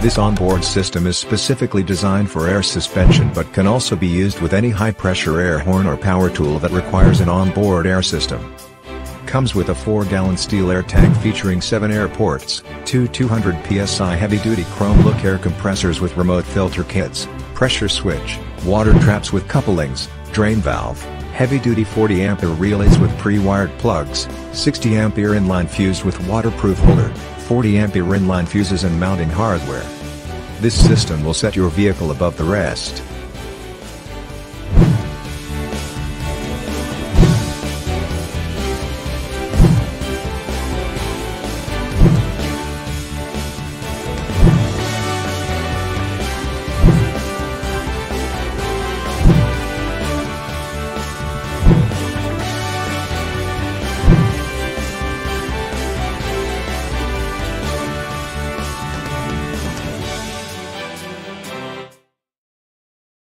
This onboard system is specifically designed for air suspension but can also be used with any high-pressure air horn or power tool that requires an onboard air system. Comes with a 4-gallon steel air tank featuring 7 air ports, two 200 psi heavy-duty chrome look air compressors with remote filter kits, pressure switch, water traps with couplings, drain valve, heavy-duty 40 ampere relays with pre-wired plugs, 60 ampere inline fuse with waterproof holder, 40 ampere inline fuses and mounting hardware. This system will set your vehicle above the rest.